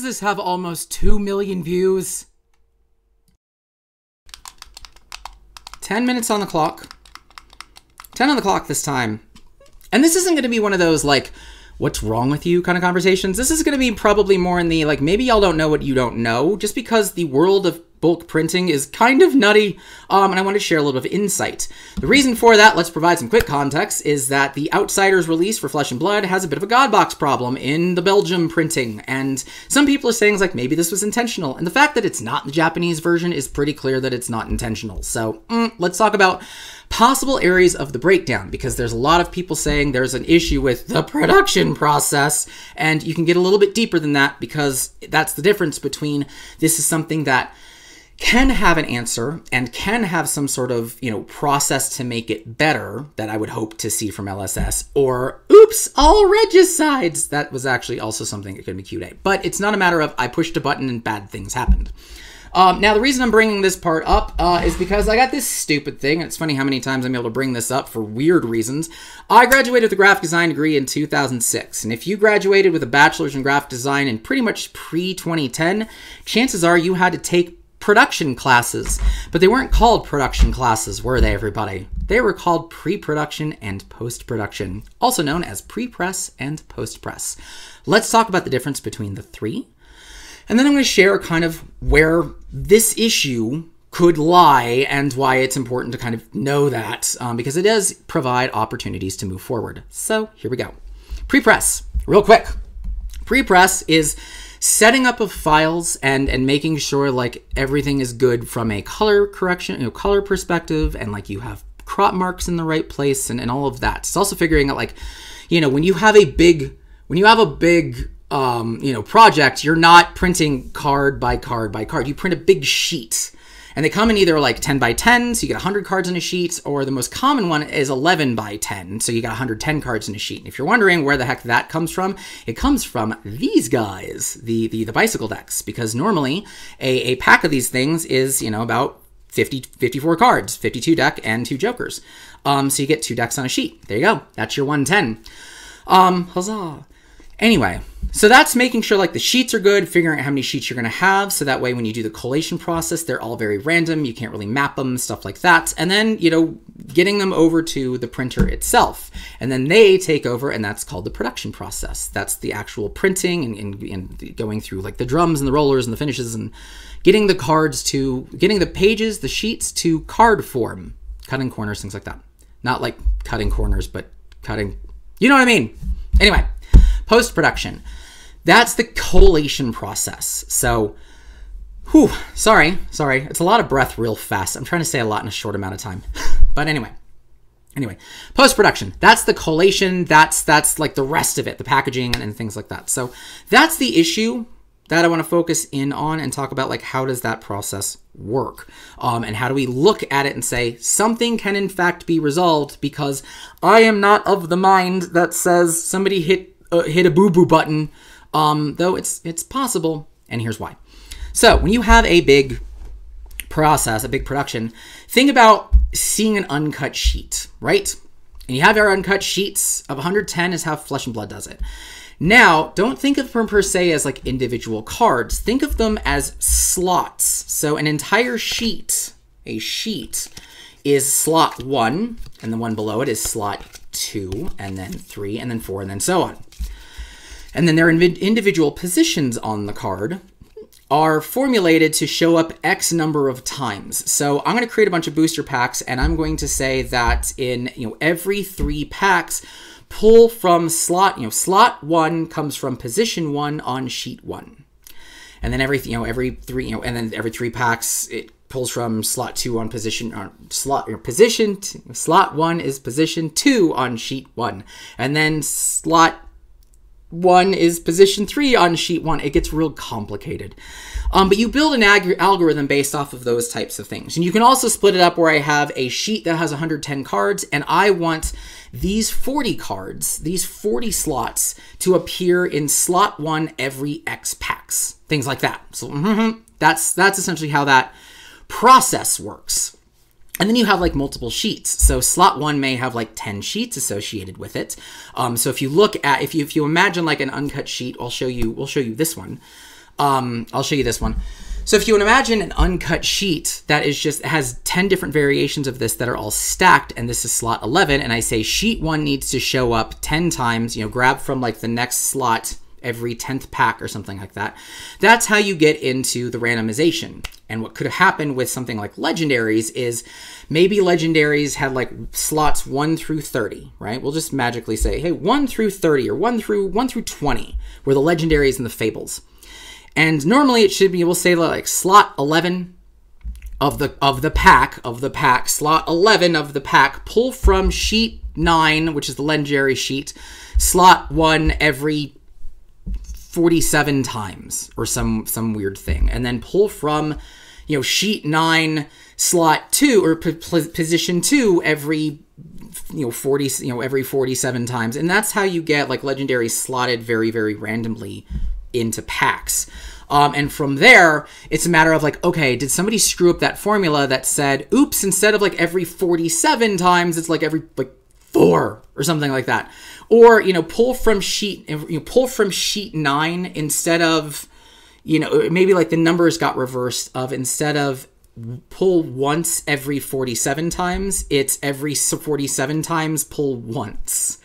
Does this have almost 2 million views? 10 minutes on the clock. 10 on the clock this time. And this isn't going to be one of those, like, what's wrong with you kind of conversations. This is going to be probably more in the, like, maybe y'all don't know what you don't know, just because the world of bulk printing is kind of nutty, um, and I want to share a little bit of insight. The reason for that, let's provide some quick context, is that the Outsiders release for Flesh and Blood has a bit of a Godbox problem in the Belgium printing, and some people are saying like maybe this was intentional, and the fact that it's not the Japanese version is pretty clear that it's not intentional. So mm, let's talk about possible areas of the breakdown because there's a lot of people saying there's an issue with the production process and you can get a little bit deeper than that because that's the difference between this is something that can have an answer and can have some sort of, you know, process to make it better that I would hope to see from LSS, or oops, all regicides. That was actually also something that could be QA. But it's not a matter of I pushed a button and bad things happened. Um, now, the reason I'm bringing this part up uh, is because I got this stupid thing. It's funny how many times I'm able to bring this up for weird reasons. I graduated with a graphic design degree in 2006, and if you graduated with a bachelor's in graphic design in pretty much pre 2010, chances are you had to take production classes. But they weren't called production classes, were they, everybody? They were called pre production and post production, also known as pre press and post press. Let's talk about the difference between the three. And then I'm going to share kind of where this issue could lie and why it's important to kind of know that um, because it does provide opportunities to move forward. So here we go. Pre press, real quick. Pre press is setting up of files and and making sure like everything is good from a color correction, you know, color perspective, and like you have crop marks in the right place and, and all of that. It's also figuring out like, you know, when you have a big when you have a big um, you know project, you're not printing card by card by card. You print a big sheet and they come in either like 10 by 10, so you get 100 cards in a sheet, or the most common one is 11 by 10, so you got 110 cards in a sheet. And if you're wondering where the heck that comes from, it comes from these guys, the the, the bicycle decks, because normally a, a pack of these things is, you know, about 50, 54 cards, 52 deck and two jokers. Um, so you get two decks on a sheet. There you go. That's your 110. Um, huzzah. Anyway, so that's making sure like the sheets are good, figuring out how many sheets you're to have. So that way, when you do the collation process, they're all very random. You can't really map them, stuff like that. And then, you know, getting them over to the printer itself. And then they take over, and that's called the production process. That's the actual printing and, and, and going through like the drums and the rollers and the finishes and getting the cards to, getting the pages, the sheets to card form, cutting corners, things like that. Not like cutting corners, but cutting, you know what I mean? Anyway, post production. That's the collation process. So, whew, sorry, sorry. It's a lot of breath real fast. I'm trying to say a lot in a short amount of time. but anyway. Anyway, post production. That's the collation. That's that's like the rest of it, the packaging and, and things like that. So that's the issue that I want to focus in on and talk about like how does that process work um, and how do we look at it and say something can in fact be resolved because I am not of the mind that says somebody hit uh, hit a boo boo button um, though it's it's possible, and here's why. So when you have a big process, a big production, think about seeing an uncut sheet, right? And you have your uncut sheets of 110 is how Flesh and Blood does it. Now, don't think of them per se as like individual cards. Think of them as slots. So an entire sheet, a sheet, is slot one, and the one below it is slot two, and then three, and then four, and then so on and then their individual positions on the card are formulated to show up X number of times. So I'm going to create a bunch of booster packs and I'm going to say that in, you know, every 3 packs pull from slot, you know, slot 1 comes from position 1 on sheet 1. And then every, you know, every 3, you know, and then every 3 packs it pulls from slot 2 on position or slot or position slot 1 is position 2 on sheet 1. And then slot one is position three on sheet one. It gets real complicated. Um, but you build an ag- algorithm based off of those types of things. And you can also split it up where I have a sheet that has 110 cards, and I want these 40 cards, these 40 slots, to appear in slot one every X packs. Things like that. So mm-hmm, that's that's essentially how that process works. And then you have like multiple sheets. So slot one may have like 10 sheets associated with it. Um, so if you look at, if you, if you imagine like an uncut sheet, I'll show you, we'll show you this one. Um, I'll show you this one. So if you imagine an uncut sheet that is just has 10 different variations of this that are all stacked, and this is slot 11, and I say sheet one needs to show up 10 times, you know, grab from like the next slot every 10th pack or something like that. That's how you get into the randomization. And what could have happened with something like legendaries is maybe legendaries had like slots 1 through 30, right? We'll just magically say, hey, 1 through 30 or 1 through 1 through 20 were the legendaries and the fables. And normally it should be we'll say like slot 11 of the of the pack of the pack slot 11 of the pack pull from sheet 9 which is the legendary sheet slot 1 every 47 times or some some weird thing. And then pull from you know sheet 9 slot 2 or position 2 every you know 40 you know every 47 times. And that's how you get like legendary slotted very very randomly into packs. Um, and from there, it's a matter of like, okay, did somebody screw up that formula that said, oops, instead of like every 47 times, it's like every like four or something like that. Or you know pull from sheet you know, pull from sheet nine instead of you know maybe like the numbers got reversed of instead of pull once every 47 times it's every 47 times pull once.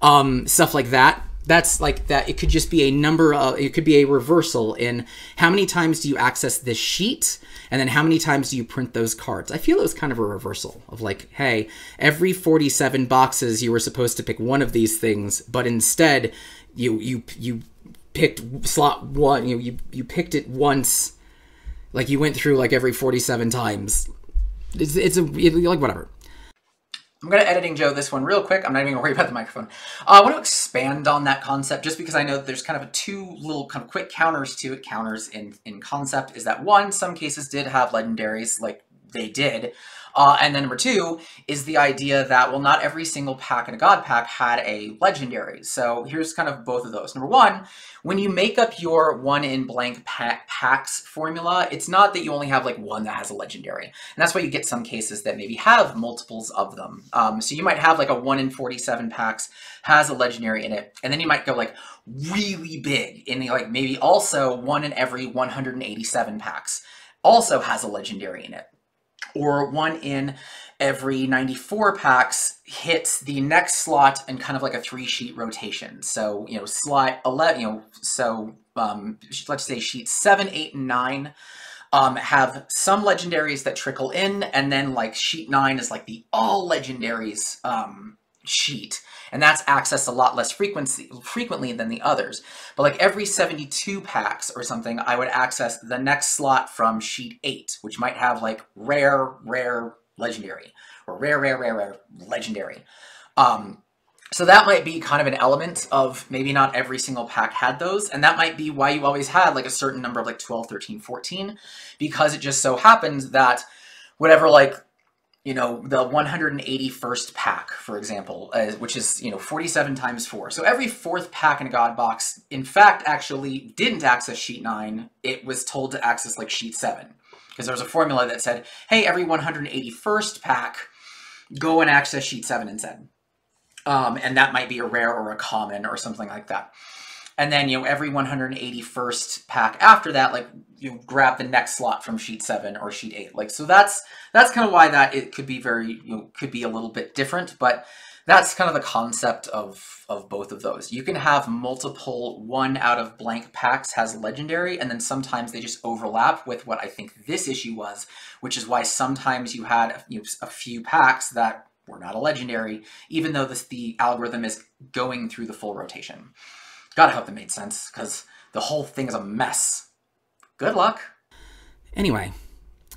Um stuff like that that's like that it could just be a number of it could be a reversal in how many times do you access this sheet and then how many times do you print those cards? I feel it was kind of a reversal of like hey every 47 boxes you were supposed to pick one of these things but instead you you you picked slot one you you, you picked it once like you went through like every 47 times. It's, it's a like whatever I'm going to editing Joe this one real quick. I'm not even going to worry about the microphone. Uh, I want to expand on that concept just because I know there's kind of a two little kind of quick counters to it. Counters in, in concept is that one, some cases did have legendaries like they did. Uh, and then number two is the idea that, well, not every single pack in a God pack had a legendary. So here's kind of both of those. Number one, when you make up your one in blank pack packs formula, it's not that you only have like one that has a legendary. And that's why you get some cases that maybe have multiples of them. Um, so you might have like a one in 47 packs has a legendary in it. And then you might go like really big in the, like maybe also one in every 187 packs also has a legendary in it or one in every 94 packs hits the next slot in kind of like a three sheet rotation. So, you know, slot 11, you know, so um, let's say sheets 7, 8, and 9 um, have some legendaries that trickle in, and then like sheet 9 is like the all legendaries um, sheet and that's accessed a lot less frequency frequently than the others. But like every 72 packs or something, I would access the next slot from sheet 8, which might have like rare, rare, legendary, or rare, rare, rare, rare, legendary. Um, so that might be kind of an element of maybe not every single pack had those, and that might be why you always had like a certain number of like 12, 13, 14, because it just so happens that whatever like you know, the 181st pack, for example, uh, which is, you know, 47 times 4. So every fourth pack in a God box, in fact, actually didn't access sheet 9. It was told to access, like, sheet 7. Because there was a formula that said, hey, every 181st pack, go and access sheet 7 instead. Um, and that might be a rare or a common or something like that. And then, you know, every 181st pack after that, like, you grab the next slot from sheet 7 or sheet 8. Like, so that's that's kind of why that it could be very, you know, could be a little bit different, but that's kind of the concept of, of both of those. You can have multiple one out of blank packs has legendary, and then sometimes they just overlap with what I think this issue was, which is why sometimes you had you know, a few packs that were not a legendary, even though this, the algorithm is going through the full rotation. Gotta hope that made sense, because the whole thing is a mess. Good luck. Anyway,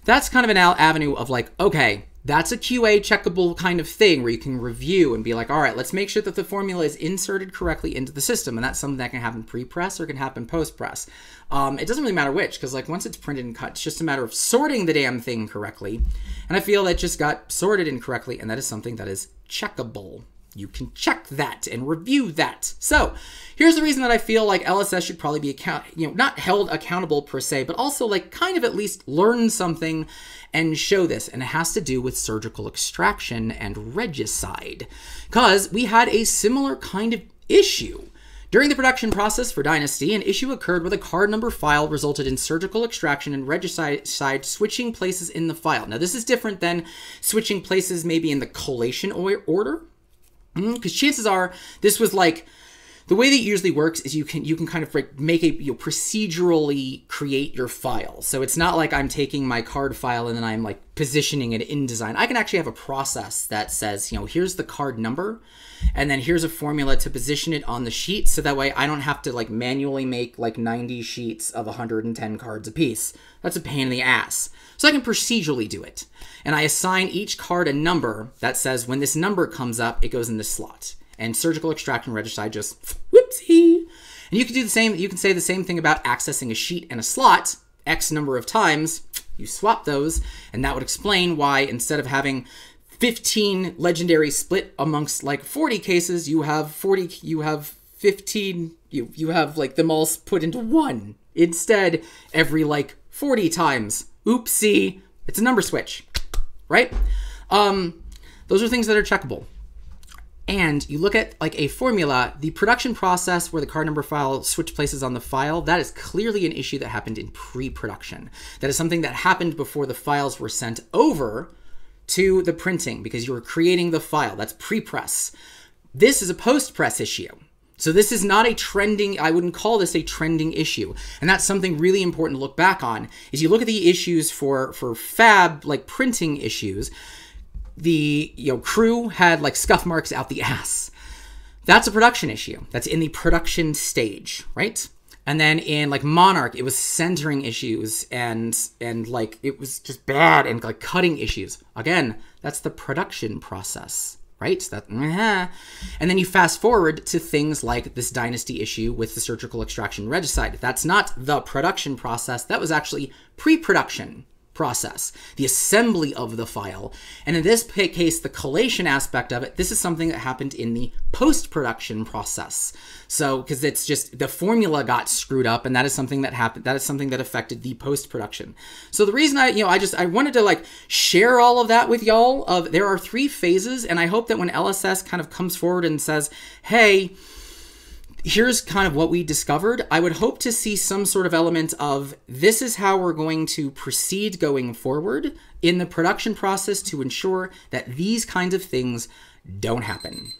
that's kind of an avenue of like, okay, that's a QA checkable kind of thing where you can review and be like, all right, let's make sure that the formula is inserted correctly into the system. And that's something that can happen pre-press or can happen post-press. Um, it doesn't really matter which, because like once it's printed and cut, it's just a matter of sorting the damn thing correctly. And I feel that just got sorted incorrectly, and that is something that is checkable. You can check that and review that. So, here's the reason that I feel like LSS should probably be account, you know, not held accountable per se, but also like kind of at least learn something and show this. And it has to do with surgical extraction and regicide. Cuz we had a similar kind of issue. During the production process for Dynasty, an issue occurred where the card number file resulted in surgical extraction and regicide switching places in the file. Now, this is different than switching places maybe in the collation order, because mm, chances are this was like the way that usually works is you can you can kind of make a you know, procedurally create your file. So it's not like I'm taking my card file and then I'm like positioning it InDesign. I can actually have a process that says, you know, here's the card number and then here's a formula to position it on the sheet so that way I don't have to like manually make like 90 sheets of 110 cards a piece. That's a pain in the ass. So I can procedurally do it. And I assign each card a number that says when this number comes up, it goes in this slot and surgical extraction regicide just whoopsie. And you can do the same, you can say the same thing about accessing a sheet and a slot X number of times. You swap those, and that would explain why instead of having 15 legendary split amongst like 40 cases, you have 40, you have 15, you, you have like them all put into one. Instead, every like 40 times. Oopsie. It's a number switch, right? Um, those are things that are checkable and you look at like a formula, the production process where the card number file switch places on the file, that is clearly an issue that happened in pre-production. That is something that happened before the files were sent over to the printing because you were creating the file. That's pre-press. This is a post-press issue. So this is not a trending, I wouldn't call this a trending issue. And that's something really important to look back on. Is you look at the issues for for fab like printing issues, the you know crew had like scuff marks out the ass. That's a production issue. That's in the production stage, right? And then in like Monarch, it was centering issues and and like it was just bad and like cutting issues. Again, that's the production process, right? That and then you fast forward to things like this dynasty issue with the surgical extraction regicide. That's not the production process. That was actually pre-production process, the assembly of the file. And in this case, the collation aspect of it, this is something that happened in the post production process. So, because it's just the formula got screwed up, and that is something that happened, that is something that affected the post production. So, the reason I, you know, I just, I wanted to like share all of that with y'all. Of there are three phases, and I hope that when LSS kind of comes forward and says, hey, here's kind of what we discovered. I would hope to see some sort of element of this is how we're going to proceed going forward in the production process to ensure that these kinds of things don't happen.